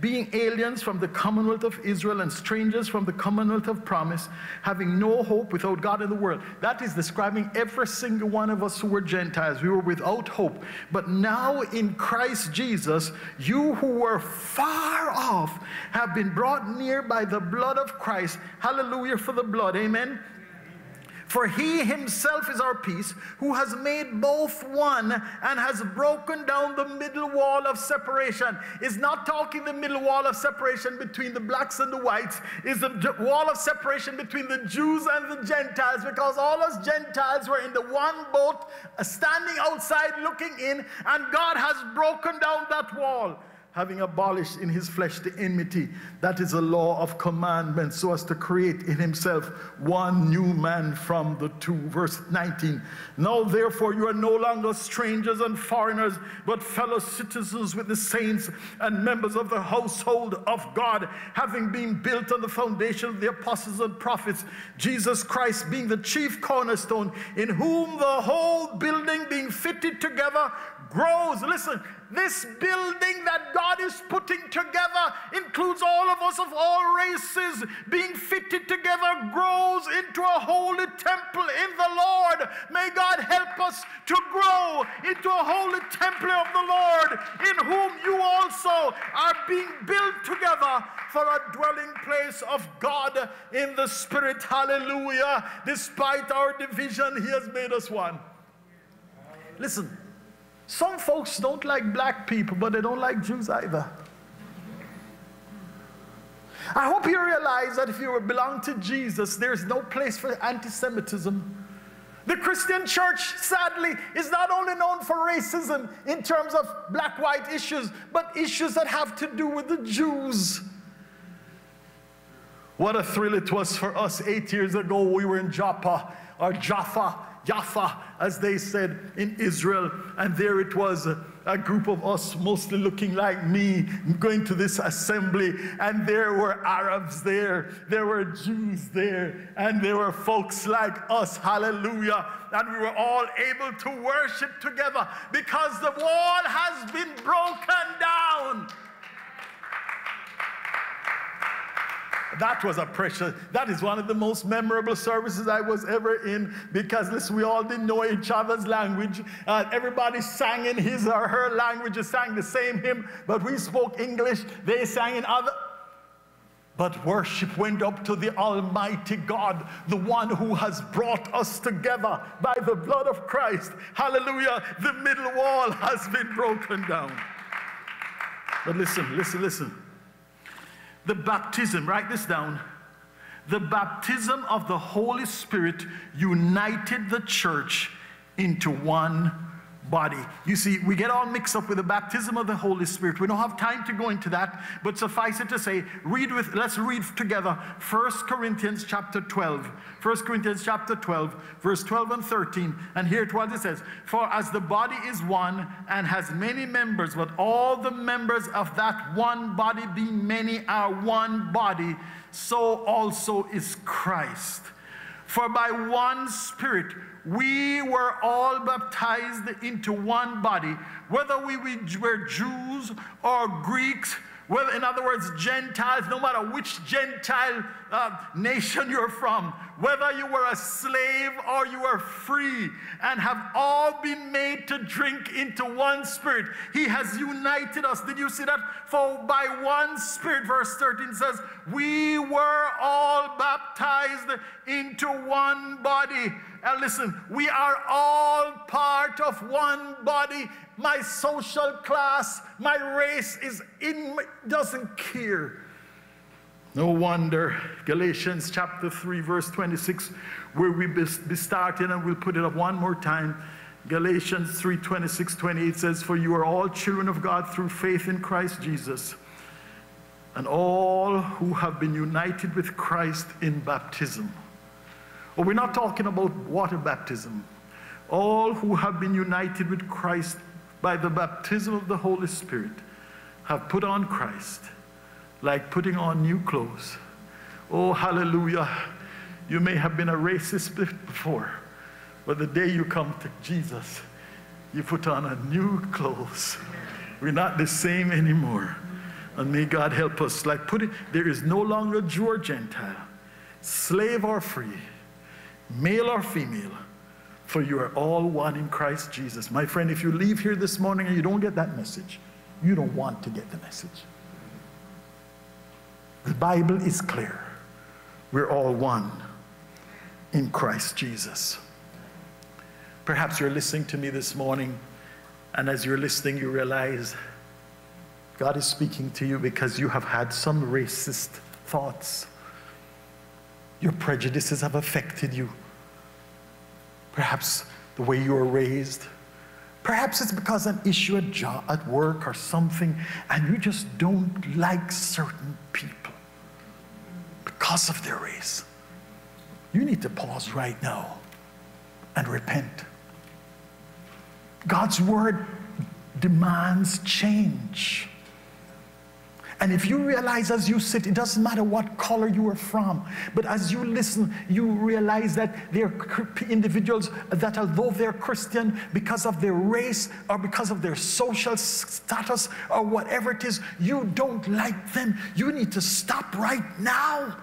being aliens from the commonwealth of Israel and strangers from the commonwealth of promise, having no hope without God in the world. That is describing every single one of us who were Gentiles. We were without hope. But now in Christ Jesus, you who were far off have been brought near by the blood of Christ. Hallelujah for the blood. Amen. For he himself is our peace, who has made both one and has broken down the middle wall of separation. Is not talking the middle wall of separation between the blacks and the whites, is the wall of separation between the Jews and the Gentiles, because all us Gentiles were in the one boat, uh, standing outside looking in, and God has broken down that wall having abolished in his flesh the enmity. That is a law of commandment, so as to create in himself one new man from the two. Verse 19. Now, therefore, you are no longer strangers and foreigners, but fellow citizens with the saints and members of the household of God, having been built on the foundation of the apostles and prophets, Jesus Christ being the chief cornerstone, in whom the whole building fitted together grows. Listen, this building that God is putting together includes all of us of all races being fitted together, grows into a holy temple in the Lord. May God help us to grow into a holy temple of the Lord, in whom you also are being built together for a dwelling place of God in the Spirit. Hallelujah. Despite our division, He has made us one. Listen. Some folks don't like black people, but they don't like Jews either. I hope you realize that if you belong to Jesus, there's no place for anti Semitism. The Christian church, sadly, is not only known for racism in terms of black white issues, but issues that have to do with the Jews. What a thrill it was for us eight years ago. We were in Joppa or Jaffa Jaffa, as they said in Israel. And there it was, a group of us, mostly looking like me, going to this assembly. And there were Arabs there, there were Jews there, and there were folks like us. Hallelujah. And we were all able to worship together because the wall has been broken down. That was a precious, that is one of the most memorable services I was ever in because listen, we all didn't know each other's language. Uh, everybody sang in his or her language, sang the same hymn, but we spoke English, they sang in other. But worship went up to the Almighty God, the one who has brought us together by the blood of Christ. Hallelujah. The middle wall has been broken down. But listen, listen, listen. The baptism, write this down. The baptism of the Holy Spirit united the church into one body. You see, we get all mixed up with the baptism of the Holy Spirit. We don't have time to go into that, but suffice it to say, read with let's read together 1 Corinthians chapter 12. 1 Corinthians chapter 12, verse 12 and 13. And here it what it says, For as the body is one and has many members, but all the members of that one body being many are one body, so also is Christ. For by one Spirit we were all baptized into one body, whether we were Jews or Greeks well, in other words, Gentiles, no matter which Gentile uh, nation you're from, whether you were a slave or you were free, and have all been made to drink into one spirit. He has united us. Did you see that? For by one spirit, verse 13 says, we were all baptized into one body. And listen, we are all part of one body my social class, my race is in, doesn't care. No wonder Galatians chapter 3, verse 26, where we be, starting, and we'll put it up one more time. Galatians 3 26, 28 says, For you are all children of God through faith in Christ Jesus, and all who have been united with Christ in baptism. Well, we're not talking about water baptism. All who have been united with Christ by the baptism of the Holy Spirit have put on Christ like putting on new clothes. Oh, hallelujah. You may have been a racist before, but the day you come to Jesus, you put on a new clothes. We're not the same anymore. And may God help us. Like put it, there is no longer Jew or Gentile, slave or free, male or female for you are all one in Christ Jesus. My friend, if you leave here this morning and you don't get that message, you don't want to get the message. The Bible is clear. We're all one in Christ Jesus. Perhaps you're listening to me this morning, and as you're listening, you realize God is speaking to you because you have had some racist thoughts. Your prejudices have affected you perhaps the way you were raised. Perhaps it's because of an issue at, job, at work or something, and you just don't like certain people because of their race. You need to pause right now and repent. God's word demands change. And if you realize as you sit, it doesn't matter what color you are from, but as you listen, you realize that there are individuals that, although they're Christian, because of their race or because of their social status or whatever it is, you don't like them. You need to stop right now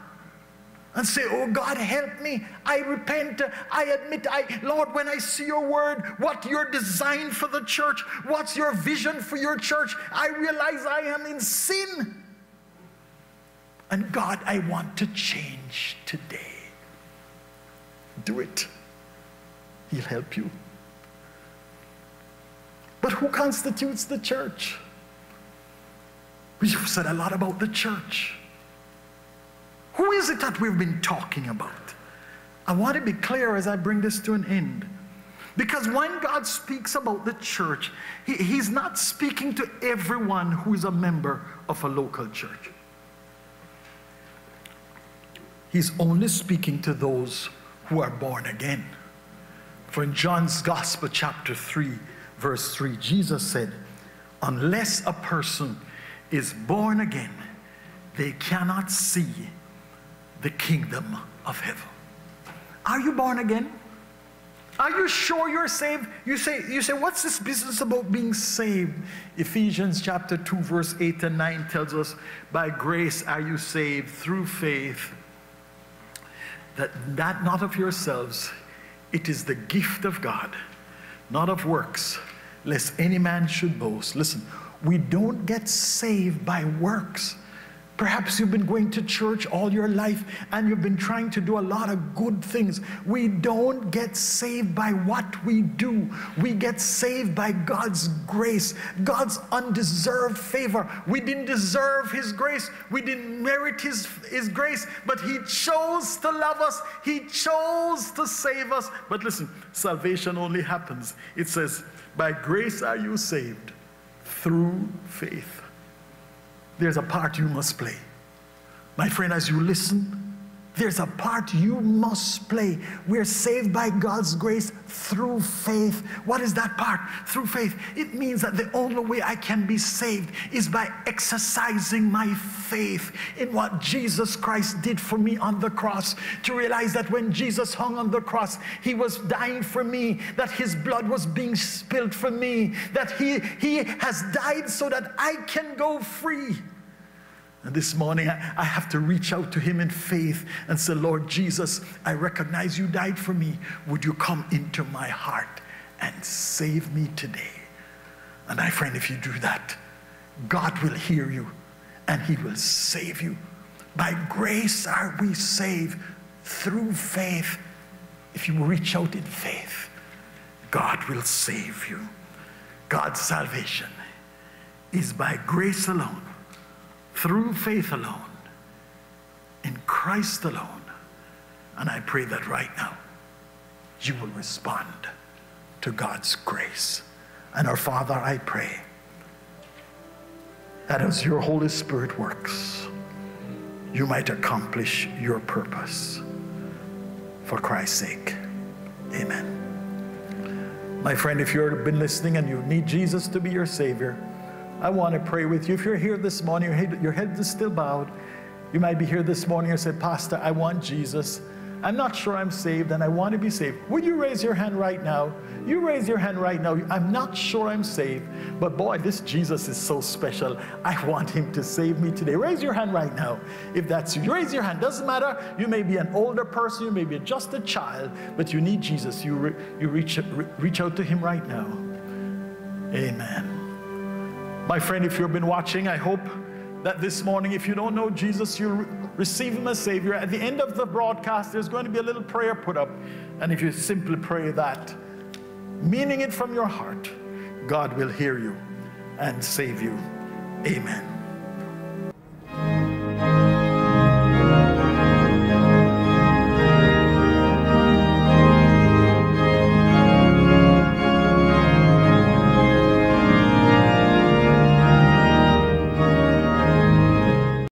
and say, Oh God, help me. I repent. I admit, I, Lord, when I see your word, what your design for the church, what's your vision for your church, I realize I am in sin. And God, I want to change today. Do it. He'll help you. But who constitutes the church? We've said a lot about the church. Who is it that we've been talking about? I want to be clear as I bring this to an end. Because when God speaks about the church, he, He's not speaking to everyone who is a member of a local church. He's only speaking to those who are born again. For in John's Gospel, chapter 3, verse 3, Jesus said, Unless a person is born again, they cannot see the kingdom of heaven. Are you born again? Are you sure you're saved? You say, you say, what's this business about being saved? Ephesians chapter 2, verse 8 and 9 tells us, by grace are you saved through faith, that, that not of yourselves, it is the gift of God, not of works, lest any man should boast. Listen, we don't get saved by works. Perhaps you've been going to church all your life and you've been trying to do a lot of good things. We don't get saved by what we do, we get saved by God's grace, God's undeserved favor. We didn't deserve His grace, we didn't merit His, His grace, but He chose to love us, He chose to save us. But listen, salvation only happens. It says, By grace are you saved through faith there's a part you must play. My friend, as you listen, there's a part you must play. We're saved by God's grace through faith. What is that part? Through faith. It means that the only way I can be saved is by exercising my faith in what Jesus Christ did for me on the cross. To realize that when Jesus hung on the cross, he was dying for me, that his blood was being spilled for me, that he, he has died so that I can go free. And this morning, I, have to reach out to him in faith and say, Lord Jesus, I recognize you died for me. Would you come into my heart and save me today? And my friend, if you do that, God will hear you and he will save you. By grace are we saved through faith. If you reach out in faith, God will save you. God's salvation is by grace alone through faith alone, in Christ alone. And I pray that right now you will respond to God's grace. And our Father, I pray that as your Holy Spirit works, you might accomplish your purpose for Christ's sake. Amen. My friend, if you've been listening and you need Jesus to be your Savior, I want to pray with you. If you're here this morning, your head, your head is still bowed. You might be here this morning and say, Pastor, I want Jesus. I'm not sure I'm saved and I want to be saved. Would you raise your hand right now? You raise your hand right now. I'm not sure I'm saved, but boy, this Jesus is so special. I want him to save me today. Raise your hand right now if that's you. Raise your hand. Doesn't matter. You may be an older person, you may be just a child, but you need Jesus. You, re, you reach, re, reach out to him right now. Amen. My friend, if you've been watching, I hope that this morning, if you don't know Jesus, you re receive him as Savior. At the end of the broadcast, there's going to be a little prayer put up. And if you simply pray that, meaning it from your heart, God will hear you and save you. Amen.